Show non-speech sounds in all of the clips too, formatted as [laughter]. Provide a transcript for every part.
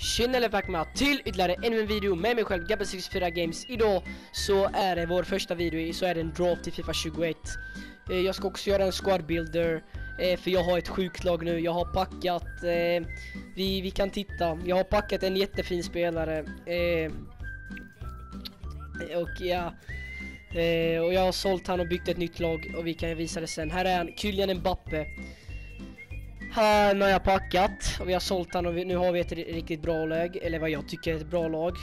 Tjena eller välkomna till ytterligare ännu en video med mig själv, Gabbe64 Games. Idag så är det vår första video, så är det en draft till FIFA 21. Eh, jag ska också göra en squad builder, eh, för jag har ett sjukt lag nu. Jag har packat, eh, vi, vi kan titta, jag har packat en jättefin spelare. Eh, och ja, eh, och jag har sålt han och byggt ett nytt lag och vi kan visa det sen. Här är han, Kylian Mbappe. Han har jag packat och vi har sålt han och vi, nu har vi ett riktigt bra lag, eller vad jag tycker är ett bra lag.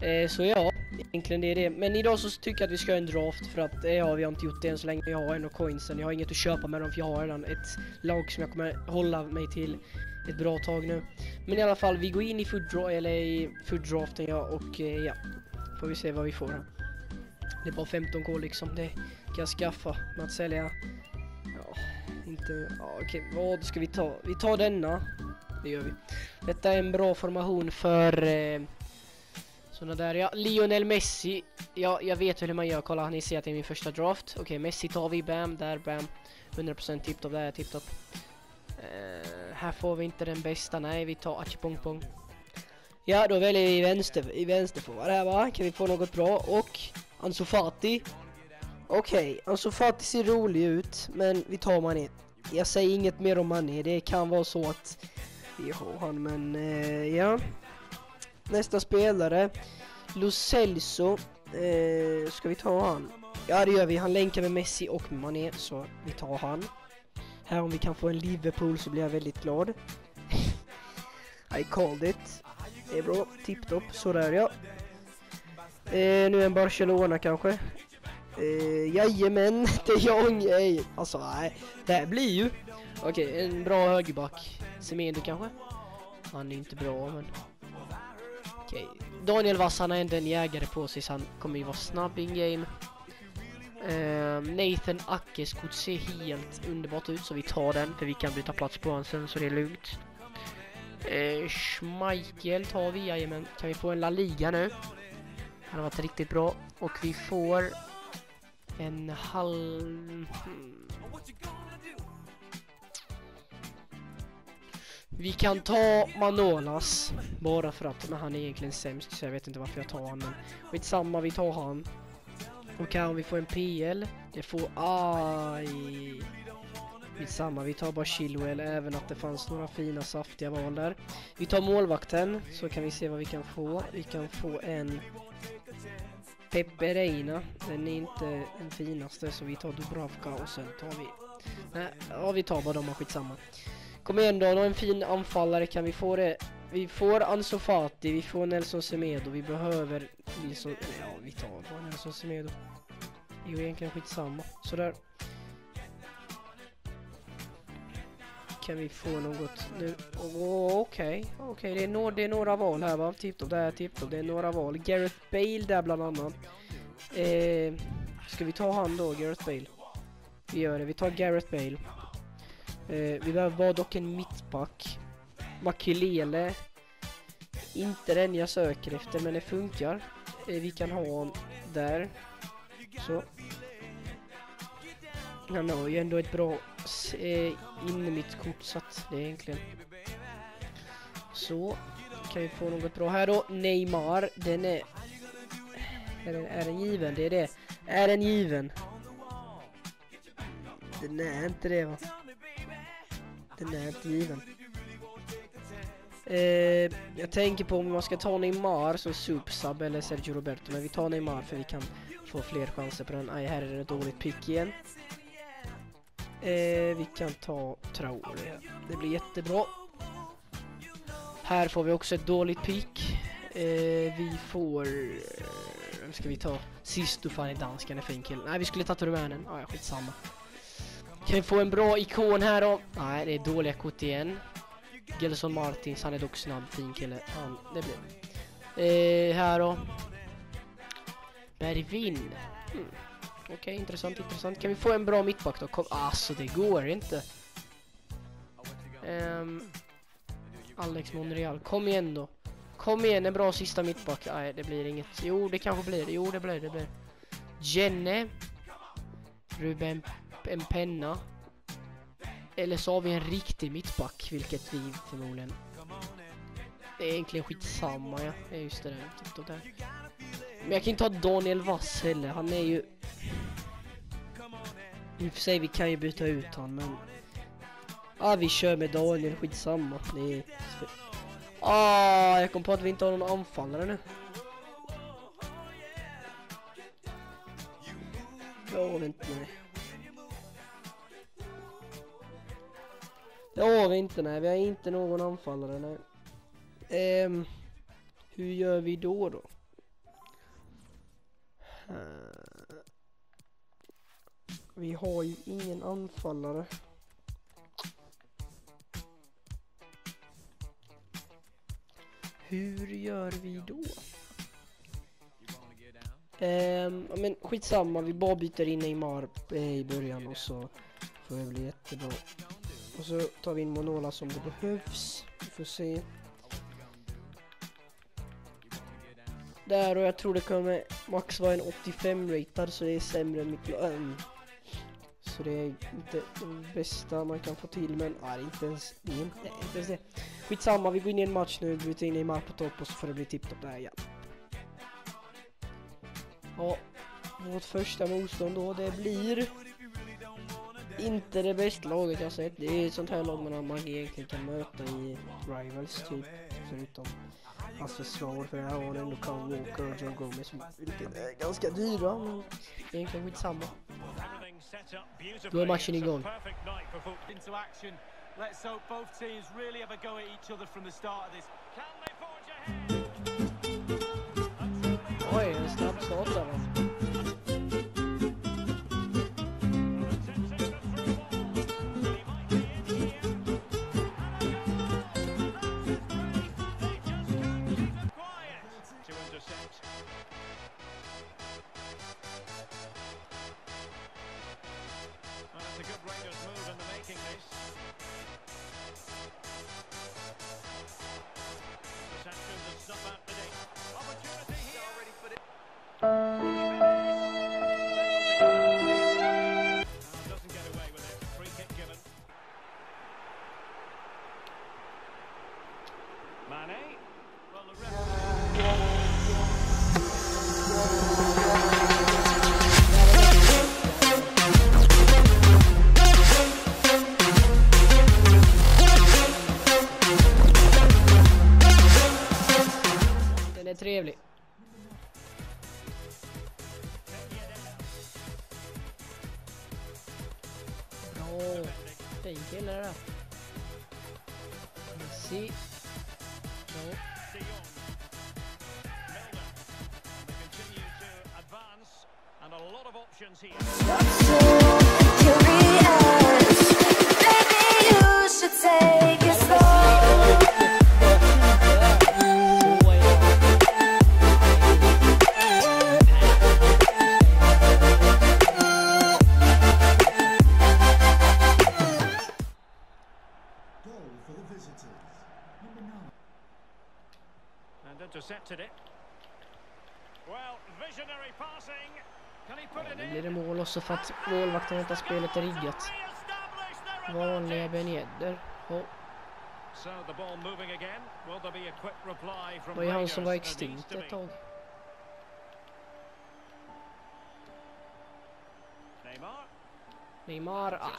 Eh, så ja, egentligen det är det. Men idag så tycker jag att vi ska göra en draft för att eh, ja, vi har inte gjort det än så länge. Jag har ändå coinsen, jag har inget att köpa med dem för jag har redan ett lag som jag kommer hålla mig till ett bra tag nu. Men i alla fall, vi går in i food, draw, eller i food draften ja, och eh, ja, får vi se vad vi får här. Det är bara 15k liksom, det kan jag skaffa med att sälja inte... Ja, okej, vad ska vi ta? Vi tar denna. Det gör vi. Detta är en bra formation för... Eh, såna där, ja. Lionel Messi. Ja, jag vet hur man gör. Kolla, ni ser att det är min första draft. Okej, Messi tar vi. Bam, där, bam. 100% tipptopp, där är tipptopp. Uh, eh, här får vi inte den bästa. Nej, vi tar Achipongpong. Ja, då väljer vi vänster, i vänsterforward här va. Kan vi få något bra? Och Ansu Fati. Okej, okay, alltså Fati ser rolig ut, men vi tar Mané. Jag säger inget mer om Mané, det kan vara så att vi har han, men eh, ja. Nästa spelare, Lo Celso. Eh, ska vi ta han? Ja det gör vi, han länkar med Messi och med Mané, så vi tar han. Här om vi kan få en Liverpool så blir jag väldigt glad. [laughs] I called it. Det är bra, tipptopp, sådär ja. Eh, nu en Barcelona kanske. Eh, jajamän, [laughs] det är jag. Ej. Alltså nej, det här blir ju. Okej, okay, en bra högerback. Semedo kanske? Han är inte bra men... Okej, okay. Daniel Vass han har ändå en jägare på sig så han kommer ju vara snabb in game. Eh, Nathan Ackes kort ser helt underbart ut så vi tar den för vi kan byta plats på honom sen så det är lugnt. Eh, Schmeichel tar vi, jajamän. Kan vi få en La Liga nu? Han har varit riktigt bra. Och vi får en halv... Hmm. Vi kan ta Manolas bara för att men han är egentligen sämst så jag vet inte varför jag tar honom. samma vi tar han. Och kan vi få en PL? Det får... Aj! Skitsamma, vi tar bara Chilwell även att det fanns några fina saftiga val där. Vi tar målvakten så kan vi se vad vi kan få. Vi kan få en Pepe Reina, den är inte den finaste så vi tar Dubravka och sen tar vi... Nej, ja vi tar bara dem och skitsamma. Kom igen då, en fin anfallare kan vi få det. Vi får Ansu Fati, vi får Nelson Semedo, vi behöver Nilsson... Ja, vi tar bara Nelson Semedo. Jo egentligen skitsamma. Sådär. Kan vi få något nu? Okej, okay. okej, okay. det, är no det är några val här va? Tipptopp, där, tipptopp, det är några val. Gareth Bale där bland annat. Eh, ska vi ta han då, Gareth Bale? Vi gör det, vi tar Gareth Bale. Eh, vi behöver bara dock en mittback. Makelele. Inte den jag söker efter, men det funkar. Eh, vi kan ha honom där. Så. Han har ju ändå ett bra Eh, in i mitt kort så att det är egentligen så kan vi få något bra här då? Neymar den är är den, är den given? Det är det. Är den given? Den är inte det va? Den är inte given. Eh, jag tänker på om man ska ta Neymar som subsub eller Sergio Roberto men vi tar Neymar för vi kan få fler chanser på den. Aj, här är det ett dåligt pick igen. Eh, vi kan ta Traore. Det blir jättebra. Här får vi också ett dåligt pick. Eh, vi får... Vem ska vi ta? Sistofan i är dansken är fin kille. Nej, vi skulle ta rumänen. Ah, ja, skitsamma. Kan vi få en bra ikon här då? Nej, det är dåliga kort igen. Gelson Martins, han är dock snabb, fin kille. Han, det blir. Eh, här då. Bergvin. Mm. Okej, okay, intressant, intressant. Kan vi få en bra mittback då? Kom, alltså, det går inte. Um, Alex Monreal, kom igen då. Kom igen, en bra sista mittback. Nej, det blir inget. Jo, det kanske blir det. Jo, det blir det. Blir. Jenne. Ruben en penna. Eller så har vi en riktig mittback, vilket vi förmodligen Det är egentligen skitsamma ja. Det är just det där. Men jag kan inte ha Daniel Wass heller. Han är ju... I och för sig vi kan ju byta ut honom men... Ja vi kör med Daniel, skitsamma. Det är... Ah, jag kom på att vi inte har någon anfallare nu. Det har vi inte, nej. Det har vi inte, nej. Vi har inte någon anfallare, nej. Ehm, hur gör vi då då? Vi har ju ingen anfallare. Hur gör vi då? Um, men skitsamma, vi bara byter in Neymar i början och så får det bli jättebra. Och så tar vi in Monola som det behövs. Vi får se. Där och jag tror det kommer max vara en 85 ratad så det är sämre än mitt ähm. Så det är inte det bästa man kan få till men nej, inte ens det. Inte, inte ens det. Skitsamma, vi går in i en match nu, byter in Neymar på topp och så får det bli tipptopp där ja. Ja, vårt första motstånd då, det blir inte det bästa laget jag sett. Det är ett sånt här lag man egentligen kan möta i Rivals typ. Förutom hans försvar för det här har ändå Kyle Walker och Joe Gomez vilket är ganska dyra men egentligen skitsamma. No matching going. Perfect night for football. Into action. Let's hope both teams really have a go at each other from the start of this. Can they forge ahead? It's not so awesome. Slow. And intercepted it. Well, visionary passing. In? blir det mål också för att målvakten inte spelet är riggat. Vanliga Ben Yedder. Oh. From Var ju han som var extinkt ett tag. Neymar. Neymar. Ah.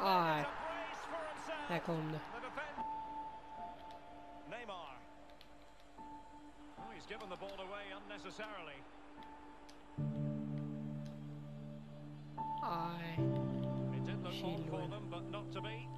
Nej. Här kom det. Given the ball away unnecessarily. I. It did look on for them, but not to be.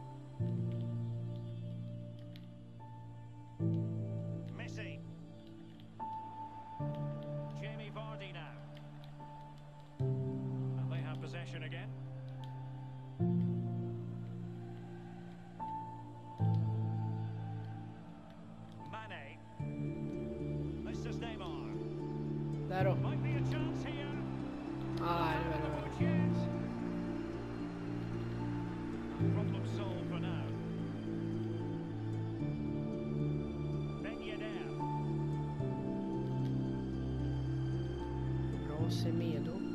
Bra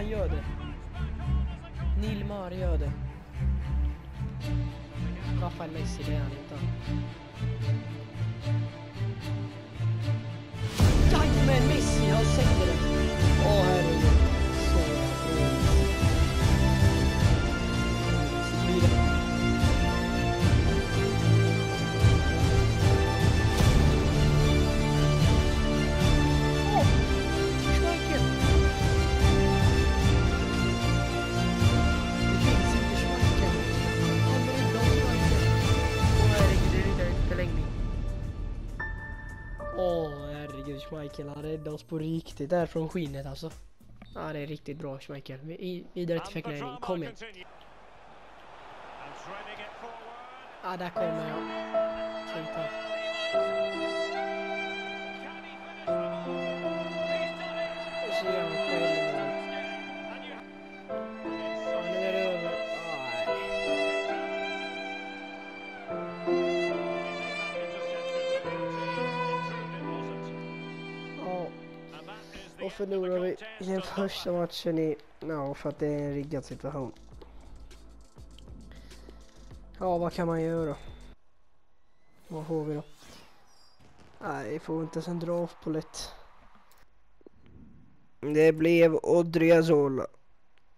han gör det. Nilmar gör det. Rafael Messi, det är han inte. Schmeichel han räddade oss på riktigt där från skinnet alltså. Ja, det är riktigt bra Schmeichel. Vi- i- Vidare till förlängning. Kom igen. Ja, där kommer jag. Sluta. Förlorar vi i den första matchen i... Ja, för att det är en riggad situation. Ja, vad kan man göra? Vad får vi då? Nej, vi får inte ens en lätt. Det blev Odriozola.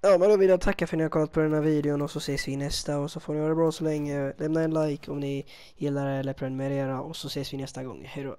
Ja, men då vill jag tacka för att ni har kollat på den här videon och så ses vi i nästa och så får ni ha det bra så länge. Lämna en like om ni gillar det eller prenumerera och så ses vi nästa gång. Hejdå!